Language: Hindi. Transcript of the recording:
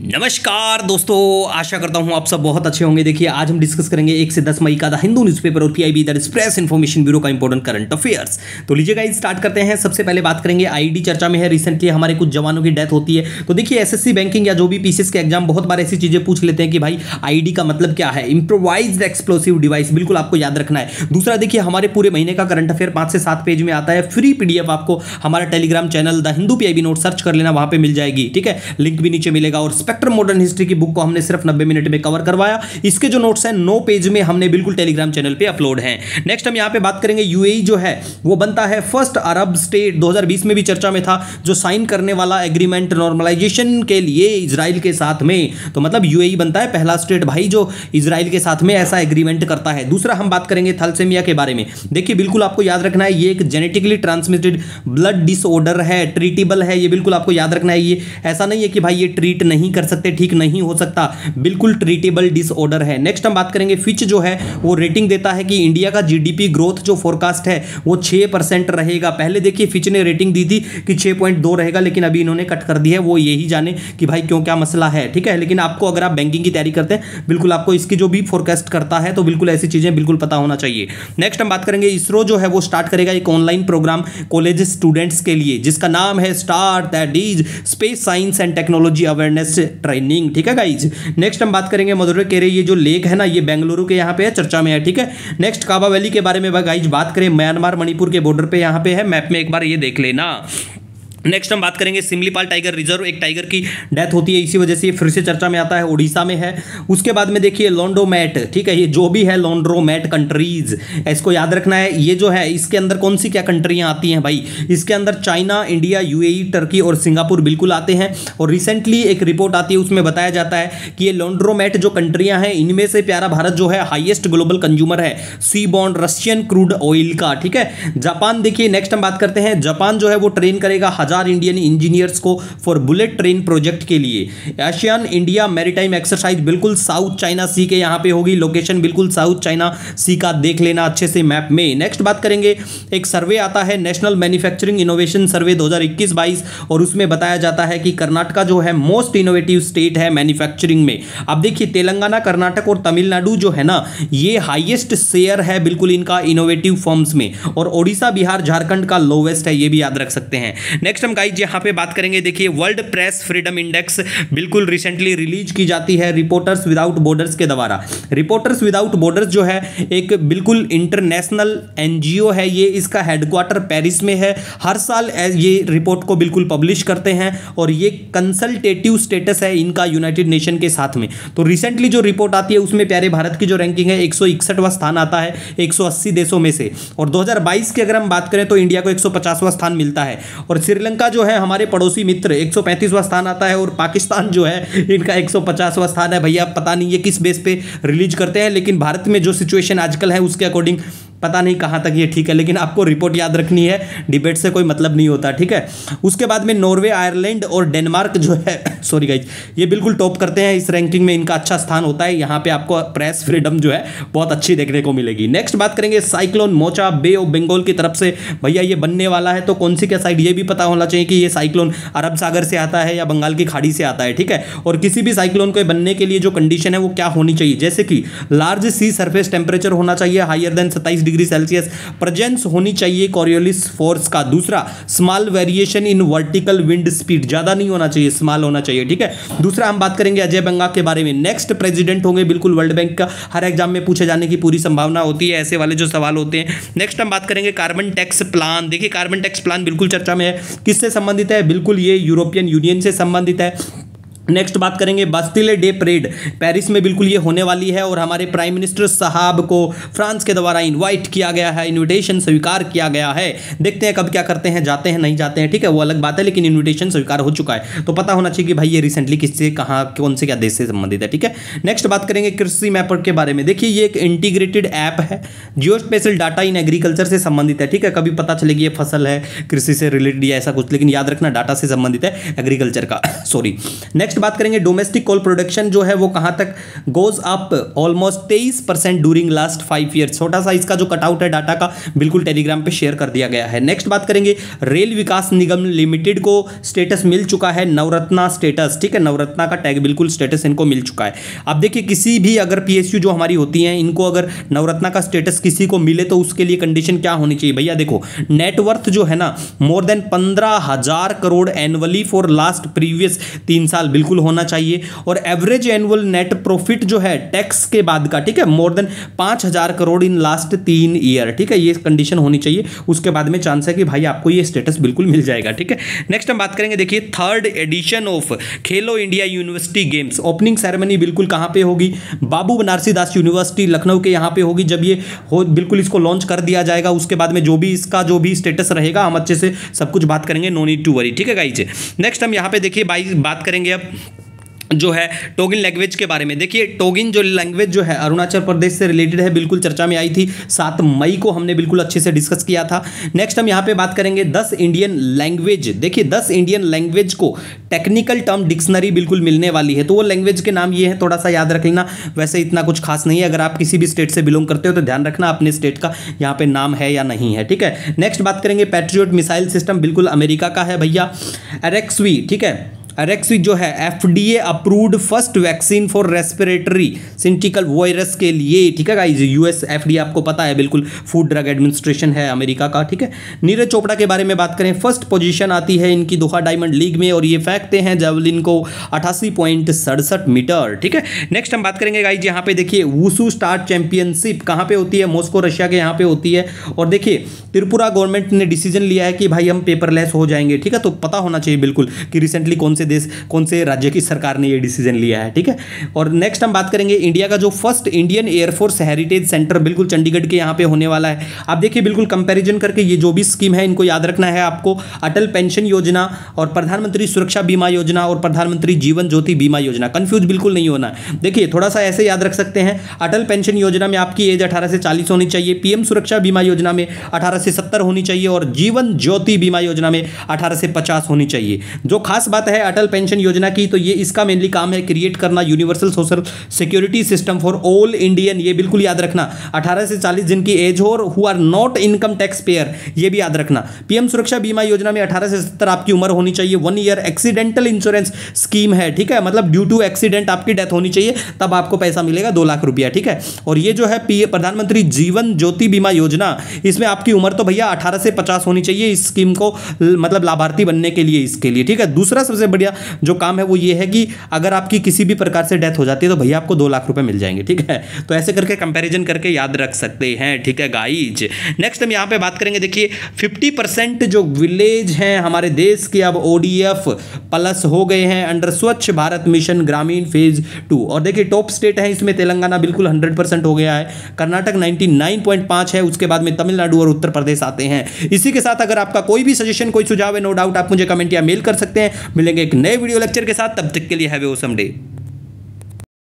नमस्कार दोस्तों, आशा करता हूँ आप सब बहुत अच्छे होंगे। देखिए, आज हम डिस्कस करेंगे एक से दस मई का द हिंदू न्यूज़पेपर और PIB that press information bureau का इंपॉर्टेंट करंट अफेयर्स तो लीजिए लीजिएगा स्टार्ट करते हैं। सबसे पहले बात करेंगे आईडी चर्चा में है। रिसेंटली हमारे कुछ जवानों की डेथ होती है। तो देखिए एसएससी बैंकिंग या जो भी पीसीएस के एग्ज़ाम बहुत बार ऐसी चीज़ें पूछ लेते हैं कि भाई आईडी का मतलब क्या है? इंप्रोवाइज एक्सप्लोसिव डिवाइस बिल्कुल आपको याद रखना है। दूसरा, देखिए, हमारे पूरे महीने का करंट अफेयर पाँच से सात पेज में आता है। फ्री पीडीएफ आपको हमारा Telegram channel the Hindu PIB note search कर लेना, वहाँ पे मिल जाएगी। ठीक है? लिंक भी नीचे मिलेगा और स्पेक्ट्रम मॉडर्न हिस्ट्री की बुक को हमने सिर्फ़ नब्बे मिनट में कवर करवाया। इसके जो नोट्स हैं, नो पेज में हमने बिल्कुल टेलीग्राम चैनल पे अपलोड हैं। नेक्स्ट हम यहाँ पे बात करेंगे यूएई जो है, वो बनता है फ़र्स्ट अरब स्टेट 2020 में भी चर्चा में था, जो साइन करने वाला एग्रीमेंट नॉर्मलाइजेशन के लिए इसराइल के साथ में। तो मतलब यूएई बनता है, पहला स्टेट भाई जो इसराइल के साथ में ऐसा एग्रीमेंट करता है। दूसरा हम बात करेंगे थलसेमिया के बारे में। देखिए, बिल्कुल आपको याद रखना है, ये एक जेनेटिकली ट्रांसमिटेड ब्लड डिसऑर्डर है ट्रीटेबल है, ये बिल्कुल आपको याद रखना है, ये ऐसा नहीं है कि भाई ये ट्रीट नहीं कर सकते, ठीक नहीं नहीं हो सकता। बिल्कुल ट्रीटेबल डिसऑर्डर है। नेक्स्ट हम बात करेंगे फिच जो है, वो रेटिंग देता है कि इंडिया का जीडीपी ग्रोथ जो फोरकास्ट है, वो छः परसेंट रहेगा। पहले देखिए फिच ने रेटिंग दी थी कि छः पॉइंट दो रहेगा, लेकिन अभी इन्होंने कट कर दी है। वो यही जाने कि भाई क्यों क्या मसला है, ठीक है? लेकिन आपको अगर आप बैंकिंग की तैयारी करते हैं, बिल्कुल आपको इसकी जो भी फोरकास्ट करता है तो बिल्कुल ऐसी चीज़ें बिल्कुल पता होना चाहिए। नेक्स्ट हम बात करेंगे इसरो जो है, वो स्टार्ट करेगा एक ऑनलाइन प्रोग्राम कॉलेज स्टूडेंट्स के लिए, जिसका नाम है start that is space science and technology awareness training ठीक है गाइज़ नेक्स्ट हम बात करेंगे मधुरे केरे ये जो लेक है ना, ये बेंगलुरु के यहाँ पे है, चर्चा में है, ठीक है? नेक्स्ट काबा वैली के बारे में गाइज़ बात करें म्यांमार मणिपुर के बॉर्डर पे यहाँ पे है मैप में एक बार ये देख लेना। नेक्स्ट हम बात करेंगे सिमलीपाल टाइगर रिज़र्व, एक टाइगर की डेथ होती है, इसी वजह से ये फिर से चर्चा में आता है उड़ीसा में है। उसके बाद में देखिए लॉन्डोमैट ठीक है, ये जो भी है लॉन्ड्रोमैट कंट्रीज़ इसको याद रखना है, ये जो है, इसके अंदर कौन सी क्या कंट्रियाँ आती हैं भाई? इसके अंदर चाइना, इंडिया यूएई टर्की और सिंगापुर बिल्कुल आते हैं। और रिसेंटली एक रिपोर्ट आती है, उसमें बताया जाता है कि ये लॉन्ड्रोमैट जो कंट्रियाँ हैं, इनमें से प्यारा भारत जो है हाइएस्ट ग्लोबल कंज्यूमर है सी बॉन्ड रशियन क्रूड ऑयल का, ठीक है? जापान देखिए नेक्स्ट हम बात करते हैं, जापान जो है, वो ट्रेन करेगा हज़ार इंडियन इंजीनियर्स को फॉर बुलेट ट्रेन प्रोजेक्ट के लिए। एशियन इंडिया मैरीटाइम एक्सरसाइज बिल्कुल साउथ चाइना सी के यहाँ पे होगी। लोकेशन बिल्कुल साउथ चाइना सी का देख लेना अच्छे से मैप में। नेक्स्ट बात करेंगे, एक सर्वे आता है नेशनल मैन्युफैक्चरिंग इनोवेशन सर्वे 2021-22 और उसमें बताया जाता है कि कर्नाटका जो है मोस्ट इनोवेटिव स्टेट है मैन्युफैक्चरिंग में। अब देखिए, तेलंगाना, कर्नाटक और तमिलनाडु जो है ना, ये हाइएस्ट शेयर है बिल्कुल इनका इनोवेटिव फॉर्म्स में। और ओडिशा, बिहार, झारखंड का लोवेस्ट है, ये भी याद रख सकते हैं। नेक्स्ट हम गाइज़ यहाँ पे बात करेंगे, देखिए वर्ल्ड प्रेस फ्रीडम इंडेक्स बिल्कुल रिसेंटली रिलीज़ की जाती है रिपोर्टर्स विदाउट बॉर्डर्स के द्वारा। रिपोर्टर्स विदाउट बॉर्डर्स जो है, एक बिल्कुल इंटरनेशनल एनजीओ है, ये इसका हेडक्वार्टर पेरिस में है। हर साल ये रिपोर्ट को बिल्कुल पब्लिश करते हैं और ये कंसल्टेटिव स्टेटस है इनका यूनाइटेड नेशन के साथ में। तो रिसेंटली जो रिपोर्ट आती है, उसमें प्यारे भारत की जो रैंकिंग है, एक स्थान आता है, एक सौ अस्सी देशों में से। और 2022 की अगर हम बात करें तो इंडिया को एक स्थान मिलता है। और श्रीलंका जो है, हमारे पड़ोसी मित्र, एक स्थान आता है और पाकिस्तान जो है, इनका एक स्थान है। भैया, पता नहीं ये किस बेस पे रिलीज़ करते हैं, लेकिन भारत में जो सिचुएशन आजकल है, उसके अकॉर्डिंग पता नहीं कहाँ तक ये ठीक है, लेकिन आपको रिपोर्ट याद रखनी है डिबेट से कोई मतलब नहीं होता, ठीक है? उसके बाद में नॉर्वे आयरलैंड और डेनमार्क जो है सॉरी गाइज़ ये बिल्कुल टॉप करते हैं, इस रैंकिंग में इनका अच्छा स्थान होता है, यहाँ पे आपको प्रेस फ्रीडम जो है, बहुत अच्छी देखने को मिलेगी। नेक्स्ट बात करेंगे cyclone Mocha bay of Bengal की तरफ़ से। भैया, ये बनने वाला है तो कौन सी क्या साइड ये भी पता होना चाहिए कि ये साइक्लोन अरब सागर से आता है या बंगाल की खाड़ी से आता है, ठीक है? और किसी भी साइक्लोन को बनने के लिए जो कंडीशन है, वो क्या होनी चाहिए? जैसे कि लार्ज सी सरफेस टेम्परेचर होना चाहिए हाइयर देन सत्ताईस डिग्री सेल्सियस प्रेजेंस होनी चाहिए कॉरियोलिस फोर्स का। दूसरा small variation in vertical wind speed ज़्यादा नहीं होना चाहिए स्मॉल होना चाहिए, ठीक है? दूसरा, हम बात करेंगे अजय बंगा के बारे में। नेक्स्ट प्रेसिडेंट होंगे बिल्कुल वर्ल्ड बैंक का। हर एग्ज़ाम में पूछे जाने की पूरी संभावना होती है, ऐसे वाले जो सवाल होते हैं। नेक्स्ट हम बात करेंगे कार्बन टैक्स प्लान देखिए कार्बन टैक्स प्लान बिल्कुल चर्चा में है। किससे संबंधित है? बिल्कुल ये यूरोपियन यूनियन से संबंधित है। नेक्स्ट बात करेंगे बस्तिले डे परेड पेरिस में बिल्कुल ये होने वाली है और हमारे प्राइम मिनिस्टर साहब को फ्रांस के द्वारा इनवाइट किया गया है इनविटेशन स्वीकार किया गया है। देखते हैं कब क्या करते हैं, जाते हैं, नहीं जाते हैं, ठीक है, वो अलग बात है, लेकिन इन्विटेशन स्वीकार हो चुका है। तो पता होना चाहिए कि भाई ये रिसेंटली किससे, कहाँ, कौन से, क्या देश से संबंधित है, ठीक है? नेक्स्ट बात करेंगे कृषि मैपर के बारे में। देखिए, ये एक इंटीग्रेटेड ऐप है geospatial data in agriculture से संबंधित है, ठीक है? कभी पता चलेगी ये फ़सल है, कृषि से रिलेटेड या ऐसा कुछ, लेकिन याद रखना डाटा से संबंधित है एग्रीकल्चर का। सॉरी नेक्स्ट बात करेंगे डोमेस्टिक कोल प्रोडक्शन जो है वो कहाँ तक गोज अप ऑलमोस्ट तेईस percent during last five year छोटा सा इसका जो कटआउट है डाटा का, बिल्कुल टेलीग्राम पे शेयर कर दिया गया है। नेक्स्ट बात करेंगे, रेल विकास निगम लिमिटेड को स्टेटस मिल चुका है, नवरत्ना स्टेटस ठीक है? नवरत्ना का टैग बिल्कुल स्टेटस इनको मिल चुका है। अब देखिए, किसी भी अगर पीएसयू जो हमारी होती हैं, इनको अगर नवरत्ना का स्टेटस किसी को मिले तो उसके लिए कंडीशन क्या होनी चाहिए? भैया देखो नेटवर्थ जो है ना मोर देन पंद्रह crore annually for last previous तीन साल, बिल्कुल होना चाहिए। और एवरेज एनुअल नेट प्रॉफिट जो है टैक्स के बाद का, ठीक है मोर देन पाँच हज़ार करोड़ इन लास्ट तीन ईयर ठीक है, ये कंडीशन होनी चाहिए। उसके बाद में चांस है कि भाई आपको ये स्टेटस बिल्कुल मिल जाएगा, ठीक है। नेक्स्ट हम बात करेंगे, देखिए third edition of Khelo India university games opening ceremony बिल्कुल कहाँ पे होगी? बाबू बनारसी दास यूनिवर्सिटी लखनऊ के यहाँ पे होगी। जब ये हो, बिल्कुल इसको लॉन्च कर दिया जाएगा, उसके बाद में जो भी इसका जो भी स्टेटस रहेगा, हम अच्छे से सब कुछ बात करेंगे नो नीड टू वरी ठीक है गाइज़ नेक्स्ट हम यहाँ पे देखिए, बाई, बात करेंगे अब जो है टोगिन लैंग्वेज के बारे में। देखिए, टोगिन जो लैंग्वेज जो है, अरुणाचल प्रदेश से रिलेटेड है, बिल्कुल चर्चा में आई थी। सात मई को हमने बिल्कुल अच्छे से डिस्कस किया था। नेक्स्ट हम यहाँ पे बात करेंगे दस इंडियन लैंग्वेज देखिए, दस इंडियन लैंग्वेज को टेक्निकल टर्म डिक्शनरी बिल्कुल मिलने वाली है। तो वो लैंग्वेज के नाम ये है, थोड़ा सा याद रख लेना। वैसे इतना कुछ खास नहीं है। अगर आप किसी भी स्टेट से बिलोंग करते हो तो ध्यान रखना अपने स्टेट का यहाँ पे नाम है या नहीं है, ठीक है? नेक्स्ट बात करेंगे पैट्रियोट मिसाइल सिस्टम बिल्कुल अमेरिका का है भैया। एरेक्सवी ठीक है? रेक्सी जो है FDA approved first vaccine for respiratory syncytial virus के लिए। ठीक है गाइज़ यूएस एफडीए आपको पता है, बिल्कुल फ़ूड ड्रग एडमिनिस्ट्रेशन है अमेरिका का, ठीक है? नीरज चोपड़ा के बारे में बात करें। फ़र्स्ट पोजीशन आती है इनकी दोहा डायमंड लीग में और ये फेंकते हैं जेवलिन को अठासी मीटर, ठीक है? नेक्स्ट हम बात करेंगे गाइज़ यहाँ पे देखिए वूसू स्टार चैंपियनशिप कहाँ पे होती है? मॉस्को रशिया के यहाँ पे होती है। और देखिए, त्रिपुरा गवर्नमेंट ने डिसीज़न लिया है कि भाई हम पेपरलेस हो जाएँगे, ठीक है? तो पता होना चाहिए बिल्कुल कि रिसेंटली कौन से देश, कौन से राज्य की सरकार ने ये डिसीज़न लिया है, ठीक है? और नेक्स्ट हम बात करेंगे इंडिया का जो first Indian air force heritage centre बिल्कुल चंडीगढ़ के यहाँ पे होने वाला है। आप देखिए बिल्कुल कंपेरिजन करके ये जो भी स्कीम है, इनको याद रखना है आपको। अटल पेंशन योजना और प्रधानमंत्री सुरक्षा बीमा योजना और प्रधानमंत्री जीवन ज्योति बीमा योजना। कंफ्यूज बिल्कुल नहीं होना। देखिए थोड़ा सा ऐसे याद रख सकते हैं। अटल पेंशन योजना में आपकी एज अठारह से चालीस होनी चाहिए। पीएम सुरक्षा बीमा योजना में अठारह से सत्तर होनी चाहिए और जीवन ज्योति बीमा योजना में अठारह से पचास होनी चाहिए। जो खास बात है, अटल पेंशन योजना की तो ये इसका मेनली काम है क्रिएट करना universal social security system for all Indian ये बिल्कुल याद रखना। 18 से 40 जिनकी एज हो और who are not income tax payer ये भी याद रखना। पीएम सुरक्षा बीमा योजना में 18 से 70 आपकी उम्र होनी चाहिए। One year accidental insurance scheme है, ठीक है? मतलब ड्यू टू एक्सीडेंट आपकी डेथ होनी चाहिए, तब आपको पैसा मिलेगा दो लाख रुपया, ठीक है? और ये जो है प्रधानमंत्री जीवन ज्योति बीमा योजना, इसमें आपकी उम्र तो भैया अठारह से पचास होनी चाहिए इस स्कीम को मतलब लाभार्थी बनने के लिए इसके लिए, ठीक है? दूसरा सबसे बढ़िया। जो काम है वो ये है कि अगर आपकी किसी भी प्रकार से डेथ हो जाती है तो भैया आपको दो लाख रुपए मिल जाएँगे, ठीक है? तो ऐसे करके कंपैरिजन करके याद रख सकते हैं, ठीक है गाइज़ नेक्स्ट हम यहाँ पे बात करेंगे, देखिए फिफ्टी परसेंट जो विलेज हैं हमारे देश के, अब ओडीएफ प्लस हो गए हैं under Swachh Bharat mission Grameen phase two और देखिए टॉप स्टेट है इसमें तेलंगाना बिल्कुल हंड्रेड हो गया है, कर्नाटक नाइन्टी है, उसके बाद में तमिलनाडु और उत्तर प्रदेश आते हैं। इसी के साथ अगर आपका कोई भी सजेशन कोई सुझाव है नो डाउट आप मुझे कमेंट या मेल कर सकते हैं। मिलेंगे एक नए वीडियो लेक्चर के साथ तब तक के लिए हैव ए ओसम डे